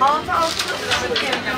Altı altı.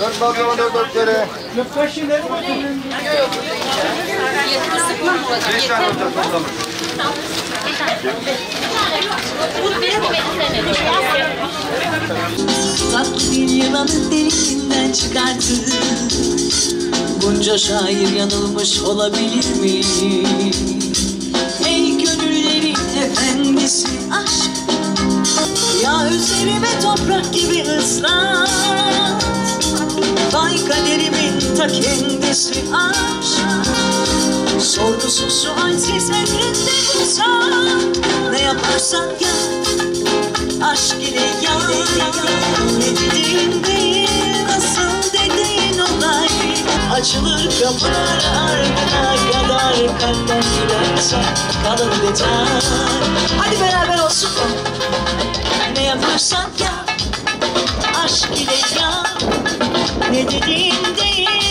Dört balkona dört dört kere. Beş tane olacak toplam. Tatlı bir yılanı deliğinden çıkarttı Bunca şair yanılmış olabilir mi? Ey gönüllerin efendisi aşk Ya üzerime toprak gibi ıslat. Vay kaderimin ta kendisi aşk. Sorgusuz sualsiz emrinde bulsam Ne yaparsan yap. Aşk ile yan Ne dediğin değil Nasıl dediğin olay. Açılır kapılar ardına kadar Kalpten gidersen kalın detay Hadi beraber olsun Ne yaparsan yap. Aşk ile yan Ne dediğin değil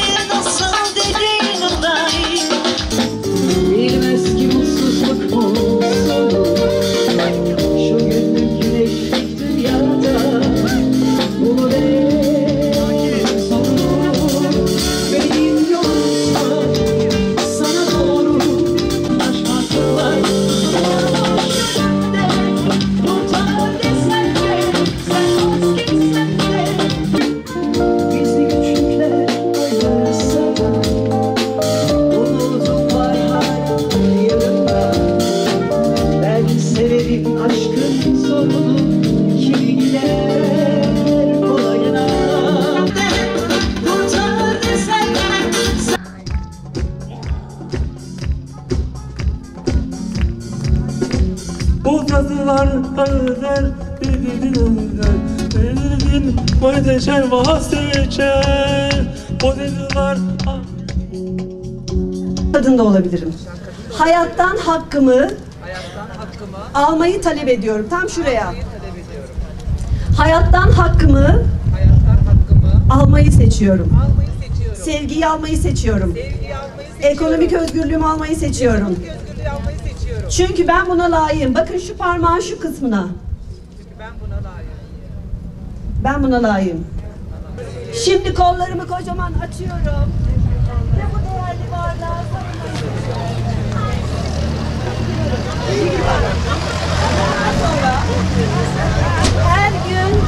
Muhteşem vazgeçer O dediler tadında olabilirim. Hayattan hakkımı almayı talep ediyorum. Tam şuraya. Hayattan hakkımı almayı seçiyorum. Sevgiyi almayı seçiyorum. Ekonomik özgürlüğümü almayı seçiyorum. Çünkü ben buna layığım. Bakın şu parmağın şu kısmına. Ben buna layığım. Şimdi kollarımı kocaman açıyorum. Ve bu değerli varlığa her gün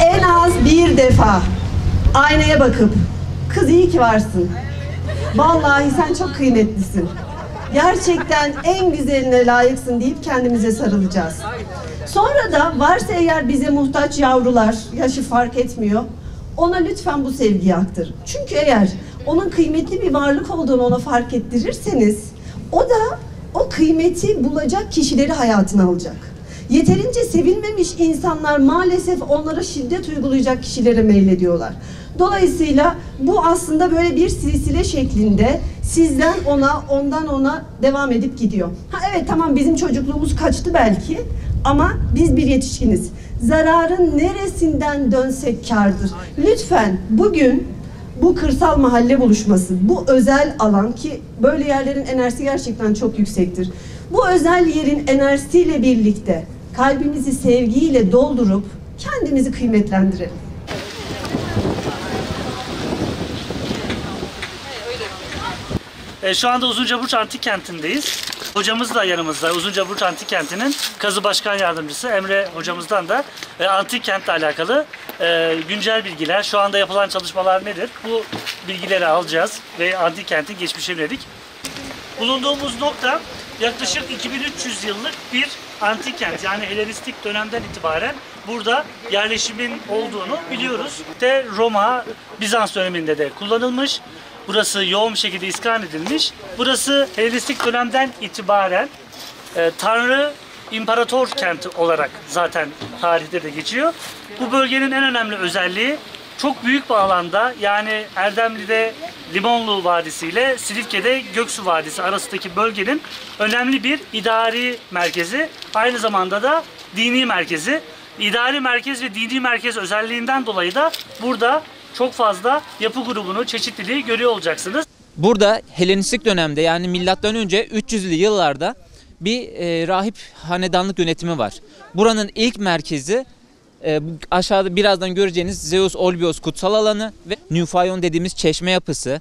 en az bir defa aynaya bakıp kız iyi ki varsın. Vallahi sen çok kıymetlisin. Gerçekten en güzeline layıksın deyip kendimize sarılacağız. Sonra da varsa eğer bize muhtaç yavrular, yaşı fark etmiyor, ona lütfen bu sevgiyi aktarın. Çünkü eğer onun kıymetli bir varlık olduğunu ona fark ettirirseniz, o da o kıymeti bulacak kişileri hayatına alacak. Yeterince sevilmemiş insanlar maalesef onlara şiddet uygulayacak kişilere meylediyorlar. Dolayısıyla bu aslında böyle bir silsile şeklinde sizden ona, ondan ona devam edip gidiyor. Ha evet tamam bizim çocukluğumuz kaçtı belki ama biz bir yetişkiniz. Zararın neresinden dönsek kardır. Lütfen bugün bu kırsal mahalle buluşması, bu özel alan ki böyle yerlerin enerjisi gerçekten çok yüksektir. Bu özel yerin enerjisiyle birlikte kalbimizi sevgiyle doldurup kendimizi kıymetlendirelim. E, şu anda Uzuncaburç Antik Kenti'ndeyiz. Hocamız da yanımızda. Uzuncaburç Antik Kenti'nin kazı başkan yardımcısı Emre hocamızdan da e, antik kentle alakalı e, güncel bilgiler, şu anda yapılan çalışmalar nedir? Bu bilgileri alacağız ve antik kentin geçmişine yönelik. Bulunduğumuz nokta yaklaşık 2300 yıllık bir antik kent yani Helenistik dönemden itibaren burada yerleşimin olduğunu biliyoruz. De Roma, Bizans döneminde de kullanılmış. Burası yoğun bir şekilde iskan edilmiş. Burası Helenistik dönemden itibaren e, Tanrı İmparator kenti olarak zaten tarihte de geçiyor. Bu bölgenin en önemli özelliği çok büyük bir alanda yani Erdemli'de Limonlu Vadisi ile Silifke'de Göksu Vadisi arasındaki bölgenin önemli bir idari merkezi. Aynı zamanda da dini merkezi. İdari merkez ve dini merkez özelliğinden dolayı da burada çok fazla yapı grubunu, çeşitliliği görüyor olacaksınız. Burada Helenistik dönemde yani milattan önce 300'lü yıllarda bir e, rahip hanedanlık yönetimi var. Buranın ilk merkezi e, aşağıda birazdan göreceğiniz Zeus Olbios kutsal alanı ve Nüfayon dediğimiz çeşme yapısı.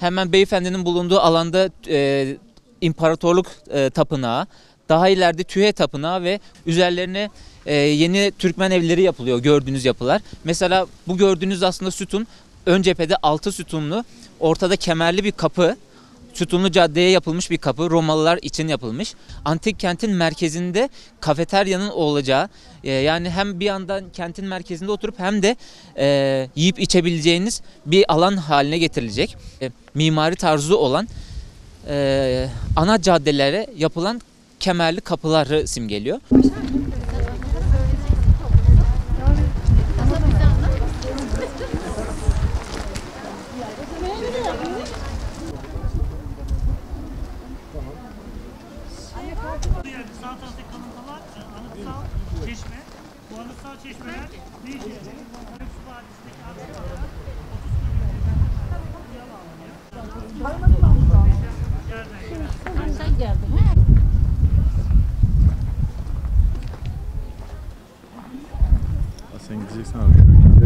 Hemen beyefendinin bulunduğu alanda e, imparatorluk e, tapınağı, daha ileride Tühe tapınağı ve üzerlerine e, yeni Türkmen evleri yapılıyor gördüğünüz yapılar. Mesela bu gördüğünüz aslında sütun ön cephede altı sütunlu ortada kemerli bir kapı. Sütunlu caddeye yapılmış bir kapı Romalılar için yapılmış. Antik kentin merkezinde kafeteryanın olacağı e, yani hem bir yandan kentin merkezinde oturup hem de e, yiyip içebileceğiniz bir alan haline getirilecek. E, mimari tarzı olan e, ana caddelere yapılan kemerli kapıları simgeliyor. Yani sağ tarafta kalıntılar, anıtsal çeşme. Bu anıtsal çeşmeler ne işe yarıyor? Karabük Su Vadisi'ndeki anıtsallar 30 kilometreden kuyuya bağlanıyor. Yerden yerden. Sen geldin. 5, 10 ans.